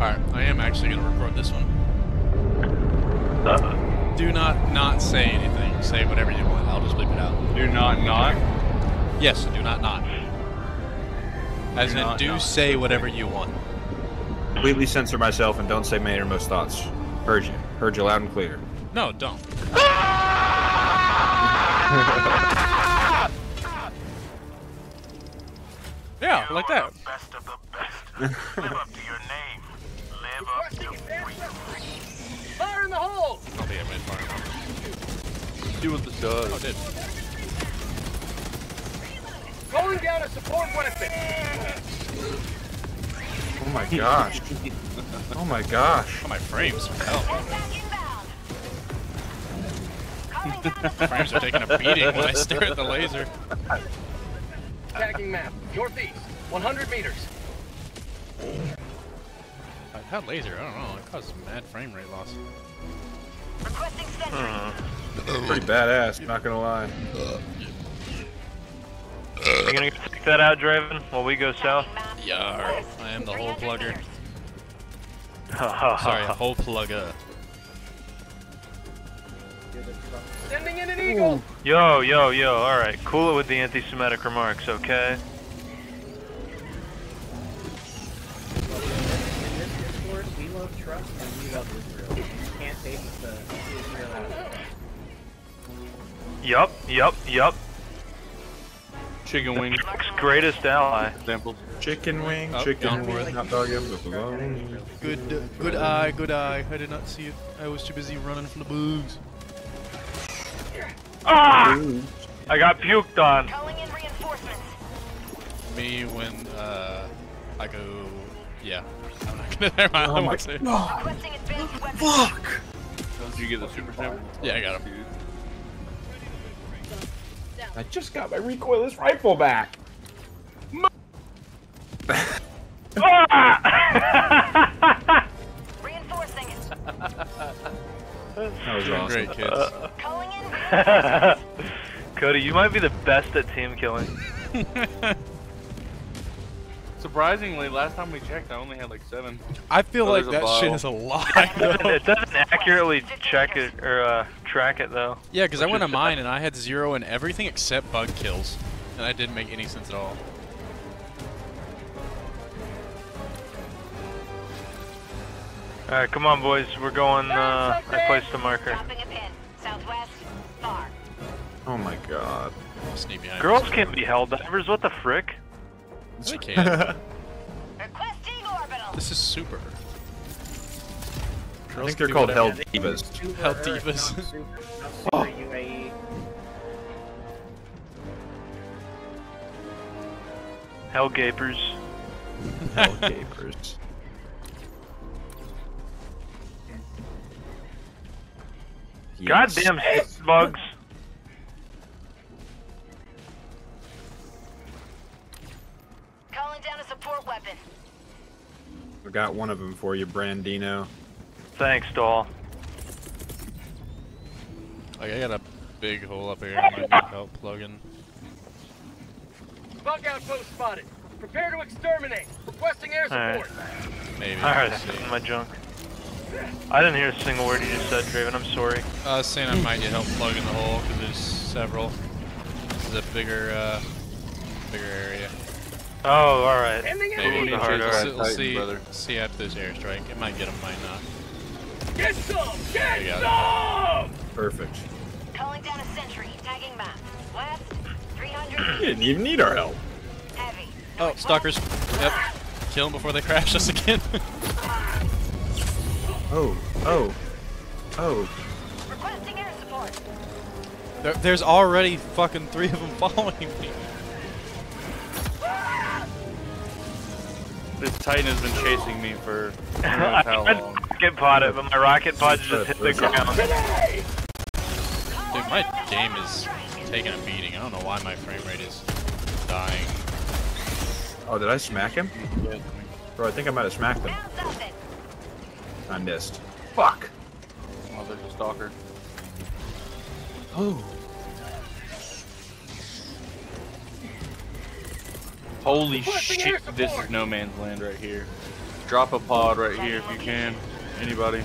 Alright, I am actually gonna record this one. Uh, Do not not say anything. Say whatever you want. I'll just bleep it out. do not not. Yes, do not not. As Do in, not do not. say whatever you want. Completely censor myself and don't say my innermost thoughts. Heard you. Heard you loud and clear. No, don't. yeah, like that. See what this does. Oh, did. Calling down a support weapon! Oh my gosh. oh my gosh. Oh, my frames. Hell. frames are taking a beating when I stare at the laser. Tagging map, northeast, 100 meters. That laser, I don't know. It caused mad frame rate loss. Requesting sentry. Pretty badass, not gonna lie. You gonna take that out, Draven, while we go south? Yar. I am the whole plugger. Sorry, a whole plugger. Sending in an eagle! Yo, yo, yo, alright. Cool it with the anti-Semitic remarks, okay? In this Discord, we love trust and we love Yup, yup, yup. Chicken wing Next greatest ally. examples. Chicken wing, Oh, chicken gone. wing, hot dog and bologna. Good, good eye, good eye. I did not see it. I was too busy running from the bugs. Ah! I got puked on. Calling in reinforcements. Me when uh, I go, yeah. I'm not gonna. Never mind. I Oh my won't say it. Requesting advanced weapons. Fuck! Did you get the super snap? Yeah, I got him. I just got my recoilless rifle back. Ah! Reinforcing. That was awesome. great, kids. Calling. Cody, you might be the best at team killing. Surprisingly, last time we checked, I only had like seven. I feel Oh, like there's a that shit is a lie. it doesn't accurately check it or uh, track it though. yeah, because I went is to mine and I had zero in everything except bug kills, and that didn't make any sense at all. All right, come on, boys. We're going. Uh, I placed the marker. Dropping a pin. Southwest. Far. Oh my god. Sneak behind. Girls can't be hell divers. What the frick? They can. This is super. I think they're called Hell whatever. Divas. Super Hell Earth, divas. not super, not super oh. UAE. Hell gapers. Hell Gapers. Yes. Goddamn bugs. I got one of them for you, Brandino. Thanks, doll. Like, I got a big hole up here. I might need help plugging. Bug outpost spotted. Prepare to exterminate. Requesting air Alright. support. Maybe. Alright, Let's see. my junk. I didn't hear a single word you just said, Draven. I'm sorry. I was saying I might need help plugging the hole because there's several. This is a bigger, uh, bigger area. Oh, alright. Sending in Maybe. an hard We'll R. see, we'll see, brother. see after this airstrike. It might get them, might not. Get some! Get go. some! Perfect. Calling down a sentry. Tagging map. West. 300 You didn't even need our help. Heavy. Oh, stalkers. Yep. Kill them before they crash us again. Oh, oh, oh. Requesting air support. there, there's already fucking three of them following me. This Titan has been chasing me for who knows I how tried to long. rocket pod it, but my rocket pod just hit the ground. Dude, my game is taking a beating. I don't know why my frame rate is dying. Oh, did I smack him? Bro, I think I might have smacked him. I missed. Fuck. Oh, there's a stalker. Oh. Holy shit, this is no man's land right here. Drop a pod right here if you can. Anybody.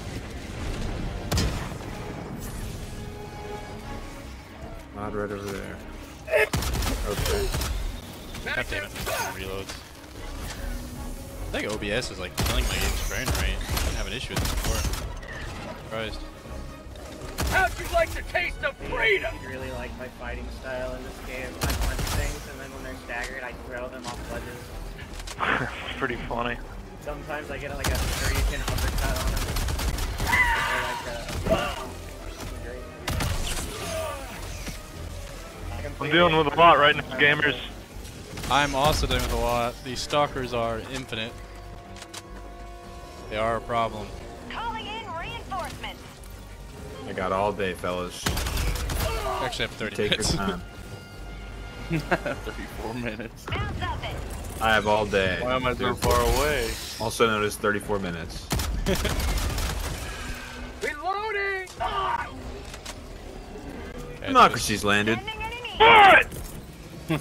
Mod right over there. Okay. God damn it, reloads. I think OBS is like killing my game's frame rate. I didn't have an issue with it before. Surprised. How'd you like the taste of freedom? I really like my fighting style in this game. I punch things, and then when they're staggered, I throw them off ledges. it's pretty funny. Sometimes I get like a Shoryuken uppercut on them. Or like a... I'm dealing with a lot right now, gamers. I'm also dealing with a lot. These stalkers are infinite. They are a problem. Calling in reinforcements. I got all day, fellas. Actually, I have 30 Take your minutes. time. 34 minutes. Bounce up it. I have all day. Why am I so far away? Also known as 34 minutes. Reloading! Okay, Democracy's landed. What?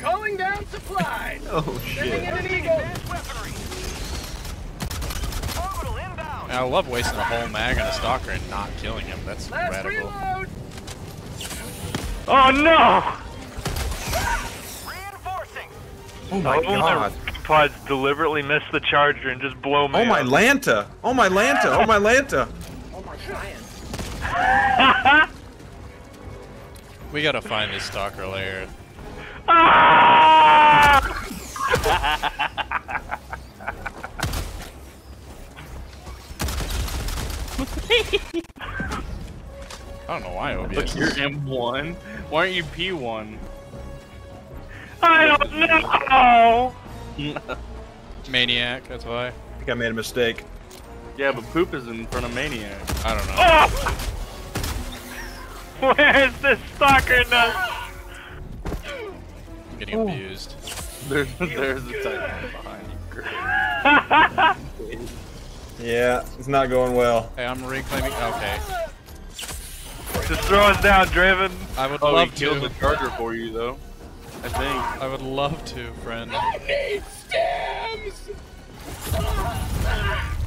Calling down supplies! Oh Sending shit. an eagle! Orbital inbound. I love wasting a whole mag on a stalker and not killing him. That's Last radical. reload! Oh no! Reinforcing. Oh my I god. pods deliberately miss the charger and just blow me Oh my up. Lanta. Oh my Lanta. Oh my Lanta. Oh my giant. We gotta find this stalker lair. Ah! I don't know why OBS. You're M1. Why aren't you P1? I don't know. Maniac, that's why. I think I made a mistake. Yeah, but poop is in front of Maniac. I don't know. Oh! Where's this stalker now? I'm getting abused. There's there's the Titan behind you. Great. Yeah, it's not going well. Hey, I'm reclaiming. Okay. Just throw us down, Draven. I would Oh, he love killed to. the charger for you though. I think. I would love to, friend. I need stims!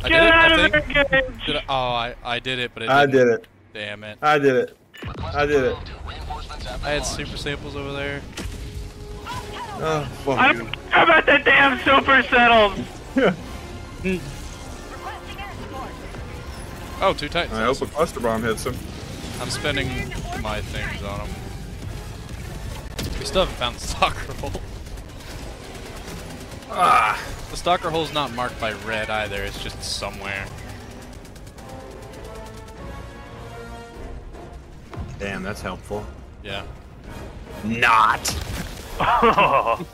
I Get did it, out I of there, Gage. Did I, oh, I, I did it, but it I didn't. did it. Damn it. I did it. I did it. I had super samples over there. Oh, fuck I you. don't care about the damn super settles. Requesting air support. Oh, two titans. I hope a cluster bomb hits him. I'm spending my things on them. We still haven't found the stalker hole. Ah. The stalker hole's not marked by red either, it's just somewhere. Damn, that's helpful. Yeah. Not. Oh.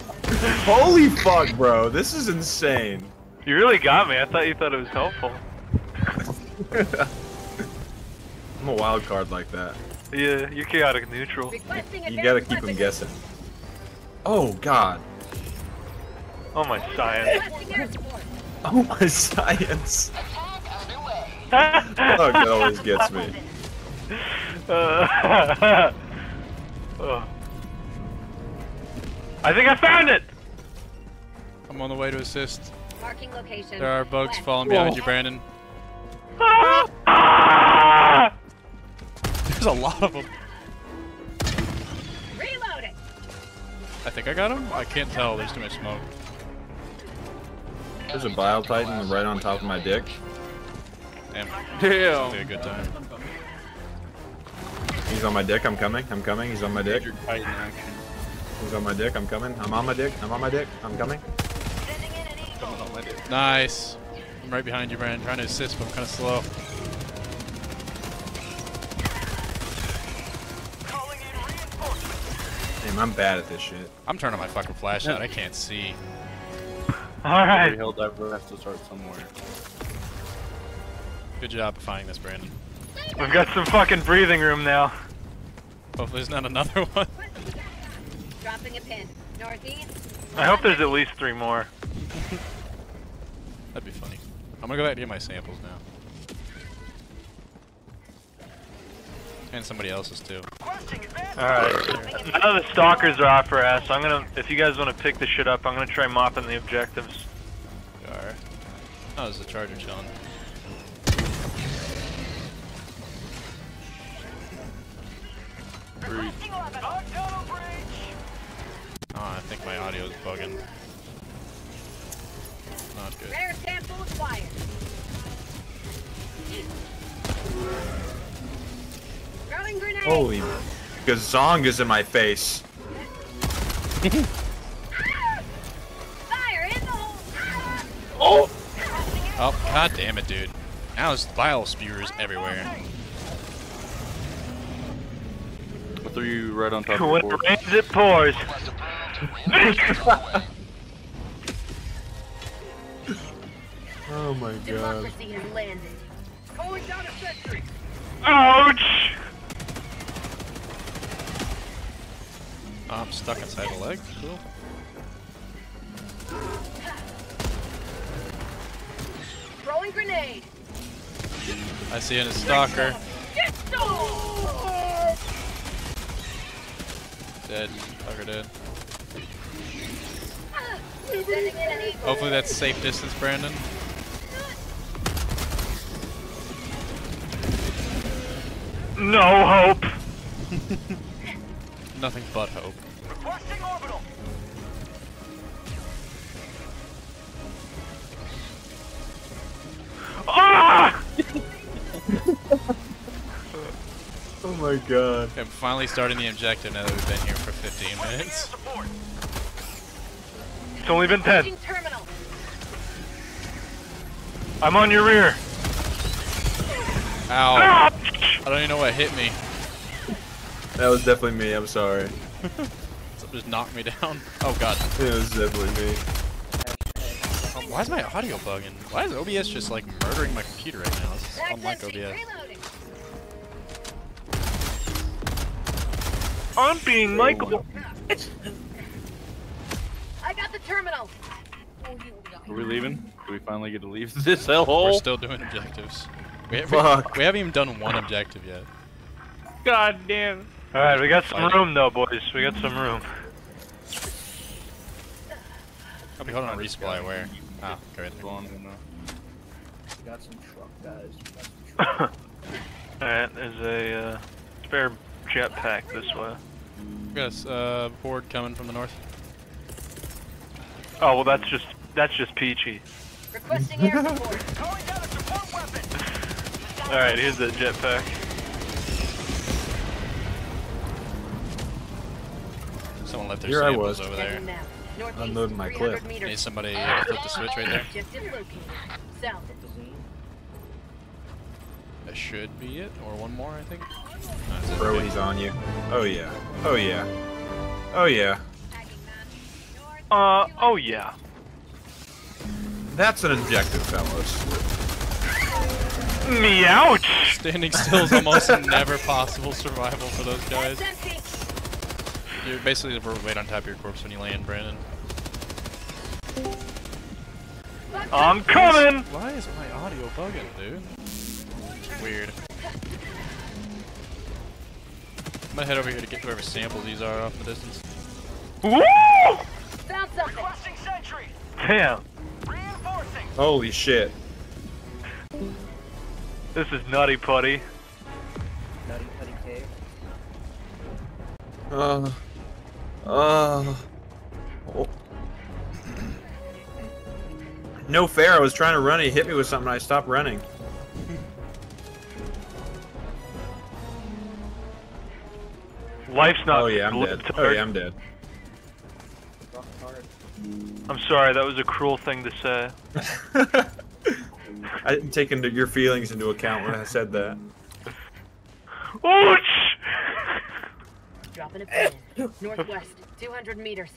Holy fuck, bro. This is insane. You really got me. I thought you thought it was helpful. I'm a wild card like that. Yeah, you're chaotic neutral. Requesting You gotta keep him guessing. Oh, God. Oh my science. Requesting air support. Oh, my science. Attack underway. Fuck, that always gets me. Uh, oh. I think I found it. I'm on the way to assist. Marking location. There are bugs West. falling behind you, Brandon. Ah! There's a lot of them. Reloading. I think I got him? I can't tell, there's too much smoke. There's a Bile Titan right on top of my dick. Damn. Damn. Be a good time. He's on my dick. I'm coming. I'm coming. He's on my dick. Titan action. He's on my dick. I'm coming. I'm on my dick. I'm on my dick. I'm coming. Sending in an eagle. Coming on my dick. Nice. I'm right behind you, Brandon. Trying to assist, but I'm kind of slow. Calling in reinforcements. Damn, I'm bad at this shit. I'm turning my fucking flash out. I can't see. All Every right. hill diver has to start somewhere. Good job of finding this, Brandon. We've got some fucking breathing room now. Hopefully there's not another one. Dropping a pin. Northeast. I hope there's at least three more. That'd be funny. I'm gonna go back and get my samples now. And somebody else's too. Alright. Alright. Now the stalkers are off our ass. I'm gonna, if you guys want to pick the shit up, I'm gonna try mopping the objectives. Are. Oh, there's a charger chilling. Requesting orbital. Oh, I think my audio is bugging. Not good. Rare sample acquired. Throwing grenade. Holy gazongas in my face. Fire in the hole. Oh! oh, god damn it, dude. Now there's bile spewers everywhere. I threw you right on top of When the it board. rains, it pours. Oh my god. Democracy has landed. Calling down a sentry. Ouch! Oh, I'm stuck inside a leg. Cool. Throwing grenade. I see in a stalker. Get stole. Dead. Stalker dead. Sending in an eagle. Hopefully that's safe distance, Brandon. No hope. Nothing but hope. Requesting orbital. Ah! Oh my god. I'm finally starting the objective now that we've been here for 15 minutes. Support. It's only been 10. I'm on your rear. Ow. Ouch! I don't even know what hit me. That was definitely me, I'm sorry. Something just knocked me down. Oh god. It was definitely me. Oh, why is my audio bugging? Why is OBS just like murdering my computer right now? This is unlike. OBS. I'm being likable. I got the terminal. Are we leaving? Do we finally get to leave this hellhole? We're still doing objectives. We haven't, Fuck. we haven't even done one objective yet. God damn. Alright, we got some Fighting. room though, boys. We got some room. I'll be holding on resupply where? Ah, okay, right there. Go on, uh, Got some truck guys. Got some truck. Alright, there's a uh, spare jetpack this way. We got a uh, board coming from the north. Oh well, that's just that's just peachy. Requesting air support. Calling down a support weapon. Alright, here's the jetpack. Someone left their Here I was. over there. Sending now. Northeast, Unloading my clip. meters. Need somebody to flip the switch right there. Objective located. South. That should be it, or one more, I think. No. Bro, he's on you. Oh yeah. Oh yeah. Oh yeah. Tagging map. North. Uh, oh yeah. That's an objective, fellas. Me ouch! Standing still is almost never possible survival for those guys. You're basically the weight on top of your corpse when you land, Brandon. I'm coming! Why is my audio bugging, dude? Weird. I'm gonna head over here to get whoever samples these are off in the distance. Woo! Found something. Requesting sentry. Damn, Reinforcing. Holy shit. this is nutty putty. Nutty Putty Cave. Uh. Uh. Oh. No fair, I was trying to run, he hit me with something, I stopped running. Life's not Oh yeah, I'm glib dead. Oh yeah, I'm dead. Rock hard. I'm sorry, that was a cruel thing to say. I didn't take into your feelings into account when I said that. Ouch! Dropping a pin. Northwest. 200 meters.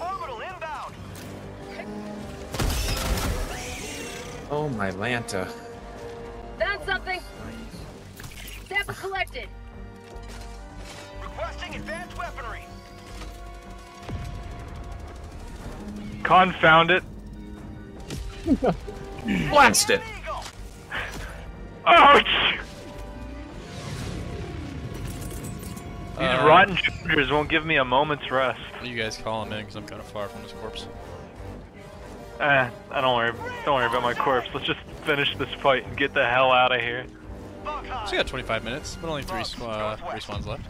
Orbital inbound. Oh my Lanta. Found something. Sample collected. Requesting advanced weaponry. Confound it. Blast it. These uh, rotten chargers won't give me a moment's rest. What are you guys calling in? Because I'm kind of far from this corpse. Eh, I don't worry. Don't worry about my corpse. Let's just finish this fight and get the hell out of here. So you got 25 minutes, but only three, uh, three left.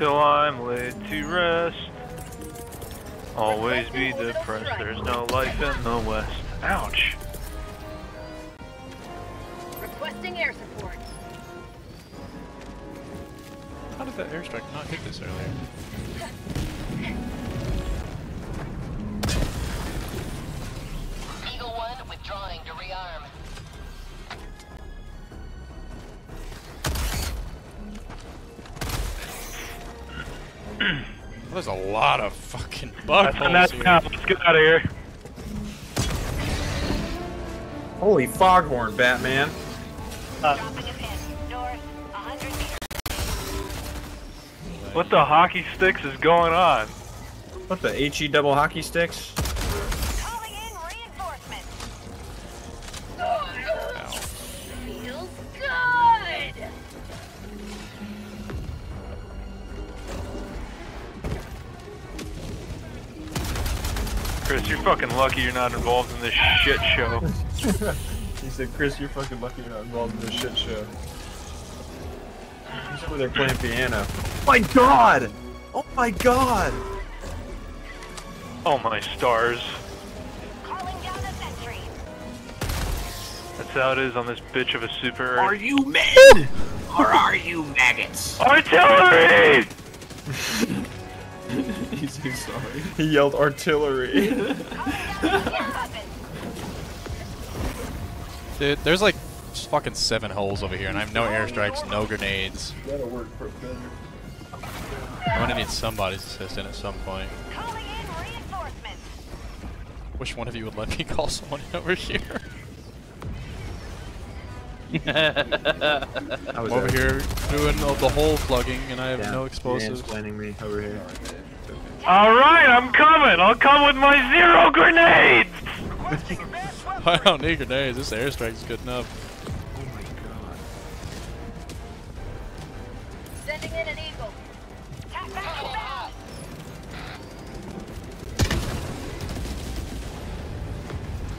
Till I'm laid to rest. Always be depressed. There's no life in the West. Ouch. Requesting air support. How did that airstrike not hit this earlier? Eagle 1 withdrawing to rearm. There's a lot of fucking bug That's holes enough here. now. Let's get out of here. Holy foghorn, Batman. Dropping a pin. North, 100 meters. What the hockey sticks is going on? What the HE double hockey sticks? Chris, you're fucking lucky you're not involved in this shit show. He said, Chris, you're fucking lucky you're not involved in this shit show. He's over there playing piano. My god! Oh my god! Oh my stars. Calling down a sentry. That's how it is on this bitch of a super Are you men? or are you maggots? Artillery! He's so sorry. He yelled artillery. Calling down a weapon. Dude, there's like fucking seven holes over here, and I have no airstrikes, no grenades. That'll work for better. I'm gonna need somebody's assistant at some point. Calling in reinforcements. Which one of you would let me call someone over here? I was I'm over there. here doing all the hole plugging, and I have Yeah, no you're explosives. mansplaining me over here. Alright, I'm coming! I'll come with my zero grenades! I don't need grenades. This airstrike is good enough. Oh my god. Sending in an eagle. Tack back inbound.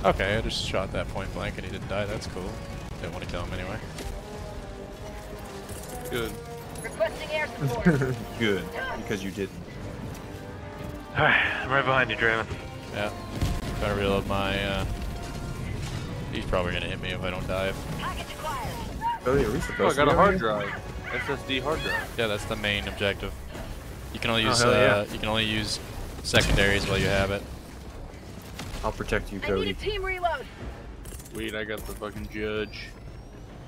Okay, I just shot that point blank and he didn't die. That's cool. Didn't want to kill him anyway. Good. Requesting air support. Good, because you didn't. Alright, I'm right behind you, Draven. Yeah. Gotta reload my, uh... He's probably gonna hit me if I don't dive. Package. Oh, yeah, are we Oh, I got to a hard over here? drive. SSD hard drive. Yeah, that's the main objective. You can only use, Oh, use, hell yeah. uh, you can only use secondaries while you have it. I'll protect you, Cody. I need Cody. a team reload. Wait, I got the fucking judge.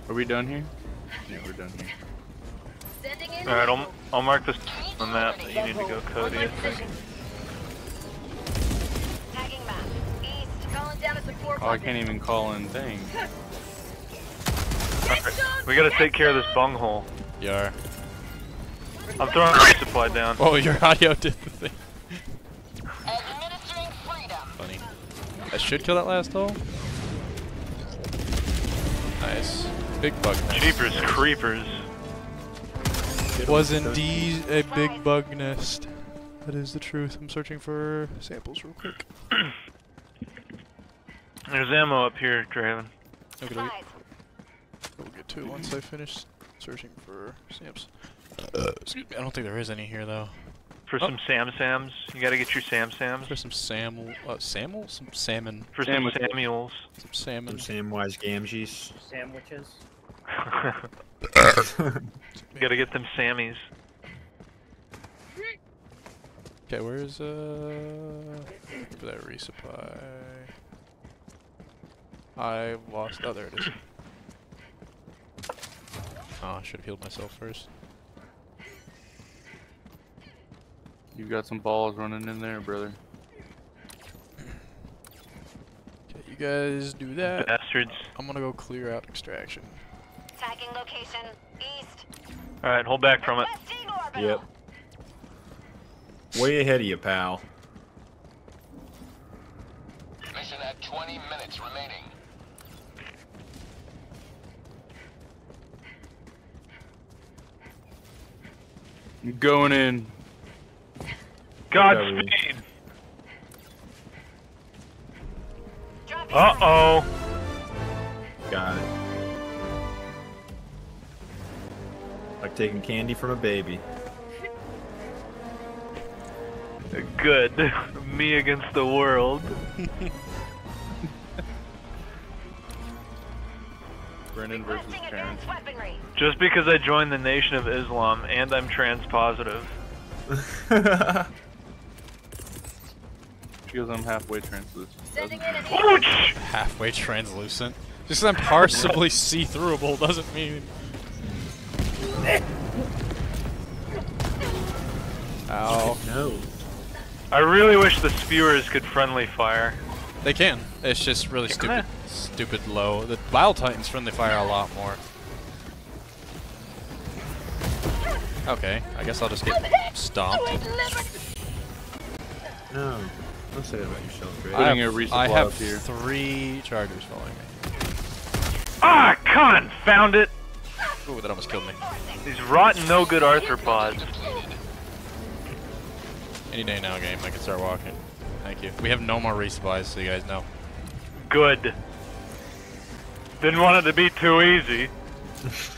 Are we done here? Yeah, we're done here. Alright, I'll. I'll mark this on the map that you need to go, Cody, Oh, I can't even call in thing. Alright, we gotta take care of this bunghole. Yar. I'm throwing a resupply down. Oh, your audio did the thing. Administering. Funny. That should kill that last hole. Nice. Big bug. nest. Jeepers creepers. It was indeed a big bug nest. That is the truth. I'm searching for samples real quick. There's ammo up here, Draven. Okay, Supplies. we'll get to it once I finish searching for Sams. Excuse me. I don't think there is any here though. For Oh. some Sam Sams. You gotta get your Sam Sams. For some Sam, uh, Samel, some salmon, For some Sandwich. Samuels. some salmon. Some Samwise Gamgees. Sandwiches. you gotta get them Sammies. Okay, where's uh for that resupply? I lost. Oh, there it is. Oh, I should have healed myself first. You've got some balls running in there, brother. Okay, you guys do that. Bastards. I'm gonna go clear out extraction. Tagging location. East. Alright, hold back from it. Yep. Way ahead of you, pal. Mission at 20 minutes remaining. Going in. Godspeed. Uh oh. Got it. Like taking candy from a baby. Good. Me against the world. Brennan versus Terrence. Just because I joined the Nation of Islam and I'm trans positive. She goes, I'm halfway translucent. Sending in an Ouch! Halfway translucent. Just 'cause I'm partially see-throughable doesn't mean. Ow. no. I really wish the spewers could friendly fire. They can. It's just really stupid, stupid low. The Bile Titans friendly fire a lot more. Okay, I guess I'll just get stomped. No. Don't say that about yourself, Ray. I have, I have here. three chargers following me. Ah, confound it! Ooh, that almost killed me. These rotten, no good arthropods. Any day now, game. I can start walking. Thank you. We have no more resupplies, so you guys know. Good. Didn't want it to be too easy.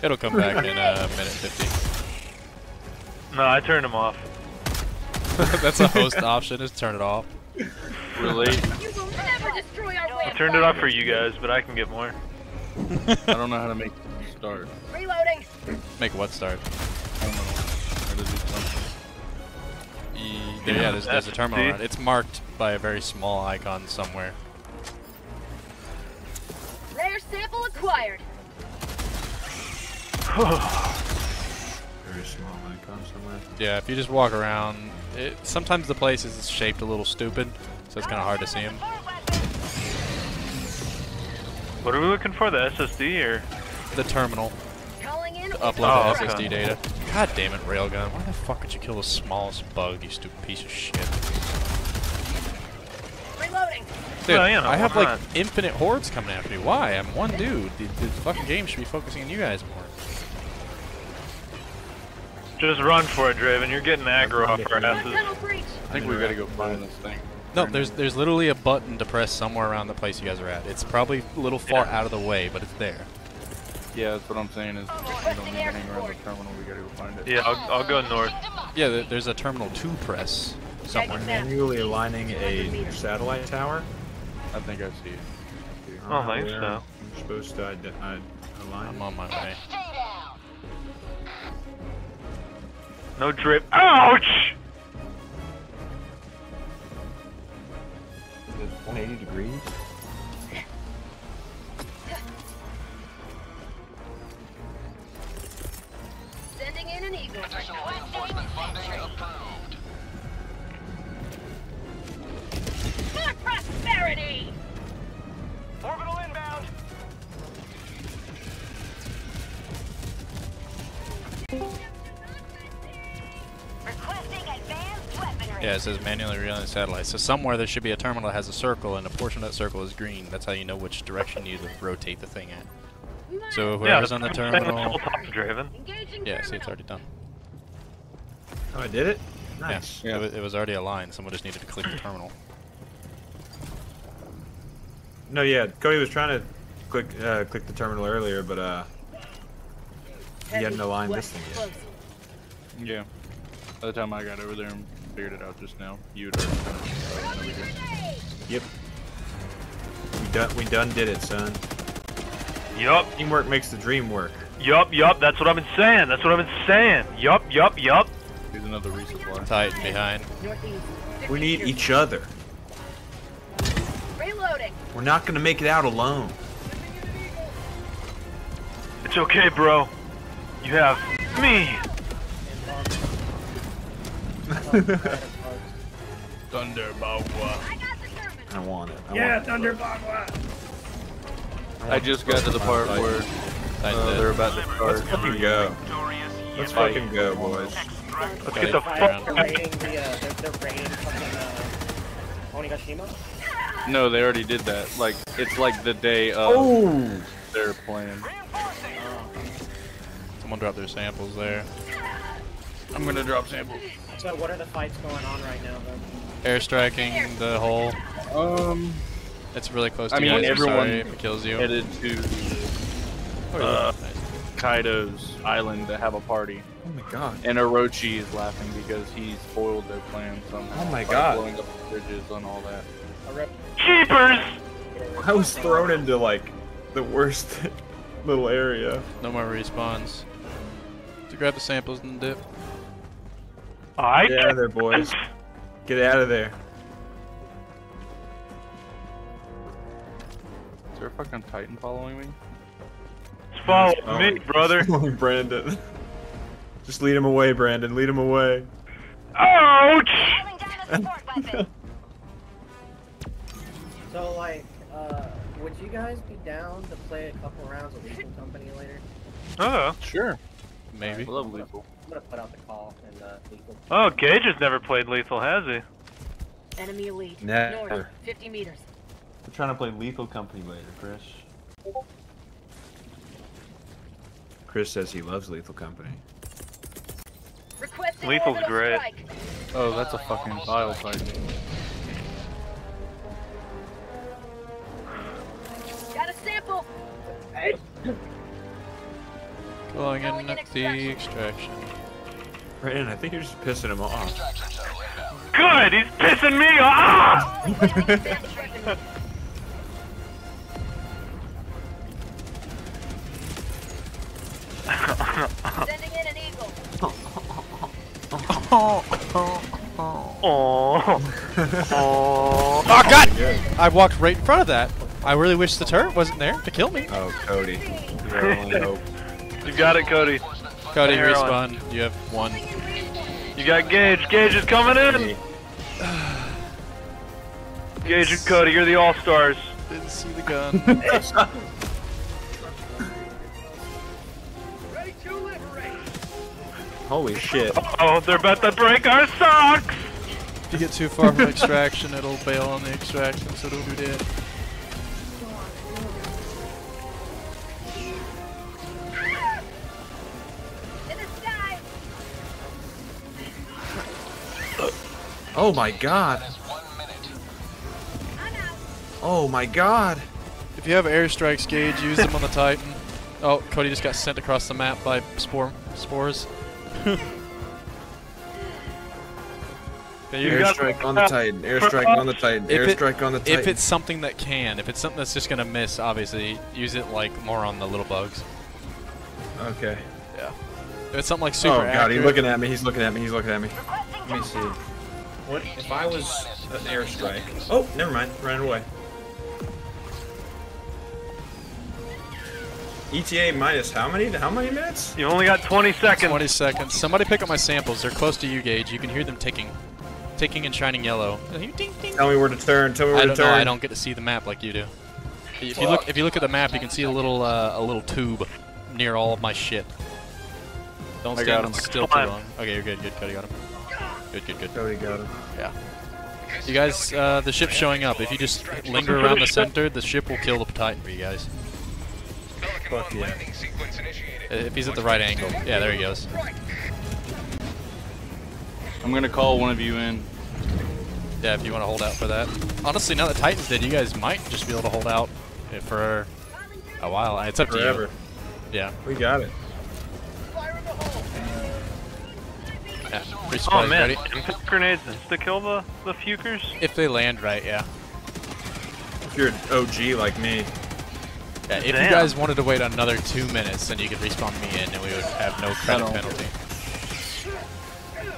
It'll come back in a minute 50. No, I turned them off. That's a host option, is turn it off. Relate. You will never destroy our way I turned it off for you guys, but I can get more. I don't know how to make start. Reloading. Make what start? Or does it something? E yeah, there's, there's a terminal FD. around. It's marked by a very small icon somewhere. Acquired. Very small icon somewhere. Yeah, if you just walk around, it, sometimes the place is shaped a little stupid, so it's kind of hard to see them. What are we looking for? The SSD or? The terminal Calling in. to Oh, upload the oh, okay. SSD data. God damn it, Railgun. Why the fuck would you kill the smallest bug, you stupid piece of shit? Reloading. Dude, Well, you know, I have why like not? infinite hordes coming after me. Why? I'm one dude. The, the fucking game should be focusing on you guys more. Just run for it, Draven. You're getting aggro off our asses. I think we gotta go find this thing. No, there's there's literally a button to press somewhere around the place you guys are at. It's probably a little far Yeah. out of the way, but it's there. Yeah, that's what I'm saying is we don't need to hang around the terminal, we gotta go find it. Yeah, I'll, I'll go north. Yeah, there's a terminal to press somewhere. Manually aligning a satellite tower. I think I see it. I don't think Where so. I'm supposed to ide- ide- align. I'm on my way. Stay down. No drip. Ouch! Yeah, it says manually realign satellite. So somewhere there should be a terminal that has a circle, and a portion of that circle is green. That's how you know which direction you need to rotate the thing at. So Yeah, whoever's on the that's what I'm saying terminal, this Draven. Yeah, see, it's already done. Oh, I did it? Nice. It, wa- it was already aligned. Someone just needed to click the terminal. No, yeah, Cody was trying to click uh, click the terminal earlier, but uh, he hadn't aligned this thing yet. Yeah. By the time I got over there and figured it out just now, you'd already done it. so no big deal. Yep. We done, we done did it, son. Yup, Teamwork makes the dream work. yup, yup. That's what I've been saying. That's what I've been saying. Yup, yup, yup. Here's another resupply. Titan behind. We need each other. Reloading. We're not gonna make it out alone. It's okay, bro. You have me. Thunder Bagua. I got the terminal. I want it. I Yeah, want it. Thunder Bagua. I just got to the part Titan. where Titan uh, they're about to start. Let's fucking go. Let's Fight. fucking go, boys. Let's Okay. get the Fire fuck on. They're raiding the, uh, they're, they're raiding fucking, uh, Onigashima? No, they already did that. Like it's like the day of Oh! their plan. Someone dropped their samples there. I'm gonna drop samples. So what are the fights going on right now, then? Airstriking the hole. Um, It's really close to I you mean, guys. Everyone sorry if it kills you. headed to uh, Kaido's island to have a party, Oh my god. and Orochi is laughing because he spoiled their plan somehow. Oh my God. Blowing up bridges and all that. A rep- Jeepers! I was thrown into like the worst little area. No more respawns. So grab the samples and dip. I Get out of there, boys. Get out of there. Is there a fucking Titan following me? follow Oh, me, brother. Following Brandon. Just lead him away, Brandon. Lead him away. Ouch! Holding down the support weapon. So, like, uh, would you guys be down to play a couple rounds of Lethal Company later? Oh. Sure. Maybe. I love lethal. I'm gonna put out the call and, uh, Lethal. Oh, Gage has never played Lethal, has he? Enemy elite. Never. North, 50 meters. We're trying to play Lethal Company later, Chris. Chris says he loves Lethal Company. Requesting Lethal's great. strike. Oh, that's a fucking Bile Titan. Got a sample. Going in Calling in at the extraction. Brandon, I think you're just pissing him off. Good! He's pissing me off! Sending in an eagle. Oh. Oh. Oh god! I walked right in front of that. I really wish the turret wasn't there to kill me. Oh, Cody. Your only. You got it, Cody. Cody, Heroin. respawn. You have one. You got Gage. Gage is coming in. Gage and Cody, you're the all-stars. Didn't see the gun. Ready to liberate. Holy shit. Oh, they're about to break our socks! if you get too far from extraction, it'll bail on the extraction, so don't do that. Oh my god. Oh my god. If you have airstrikes Gage, use them on the Titan. Oh, Cody just got sent across the map by spore spores. Okay, you got- Airstrike on the Titan. Airstrike on the Titan. If Airstrike on the Titan. If it's something that can, if it's something that's just gonna miss, obviously use it like more on the little bugs. Okay. Yeah. If it's something like oh super oh god, accurate, he's looking at me. He's looking at me. He's looking at me. Let me see. Jump What if I was an airstrike? Oh, never mind. Ran away. ETA minus how many? How many minutes? You only got 20 seconds. 20 seconds. Somebody pick up my samples. They're close to you, Gage. You can hear them ticking. Ticking and shining yellow. Ding, ding. Tell me where to turn. Tell me where I don't know. turn. I don't get to see the map like you do. If you look, if you look at the map, you can see a little, uh, a little tube near all of my shit. Don't I stand got him. still too long. Okay, you're good. Good. Cody got him. Good. Good. Good. Cody got him. Yeah. You guys, uh, the ship's showing up. If you just linger around the center, the ship will kill the Titan for you guys. Fuck yeah. If he's at the right angle. Yeah, there he goes. I'm gonna call one of you in. Yeah, if you want to hold out for that. Honestly, now that Titan's dead, you guys might just be able to hold out for a while. It's up to Forever. you. Yeah. We got it. Yeah. Free Oh supplies man, ready. impact grenades to kill the, the fukers? If they land right, yeah. If you're an OG like me. Yeah, if Damn. you guys wanted to wait another two minutes, then you could respawn me in, and we would have no credit penalty.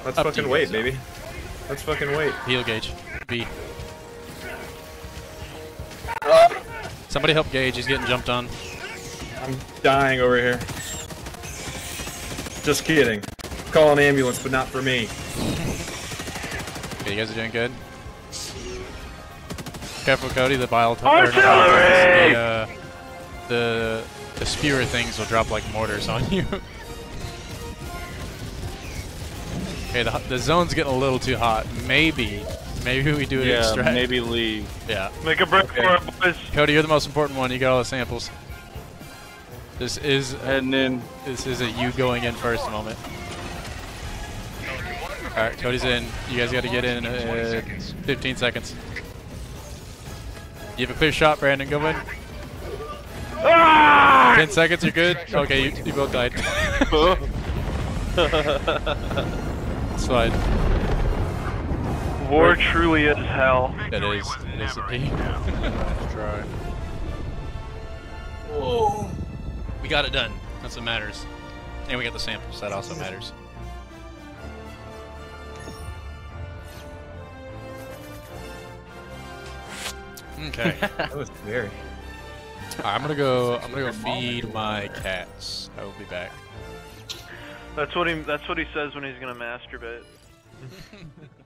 Let's Up fucking wait, guys. baby. Let's fucking wait. Heal Gage. B. Somebody help Gage. He's getting jumped on. I'm dying over here. Just kidding. Call an ambulance, but not for me. Okay, you guys are doing good. Careful, Cody. The bile. or Artillery! the, uh, the the spewer things will drop like mortars on you. okay, the, the zone's getting a little too hot. Maybe, maybe we do an Yeah, extract. maybe leave. Yeah. Make a break for it, boys. Cody, you're the most important one. You got all the samples. This is Heading in. this is a you going in first moment. All right, Cody's in. You guys got to get in uh, 15 seconds. You have a clear shot, Brandon. Go in. Ah! 10 seconds. You're good. Okay, you, you both died. it's fine. War truly is hell. It is. It is a P. Nice try. We got it done. That's what matters. And we got the samples. That also matters. Okay. That was scary. Alright, I'm gonna go. I'm gonna go feed my cats. I will be back. That's what he. That's what he says when he's gonna masturbate.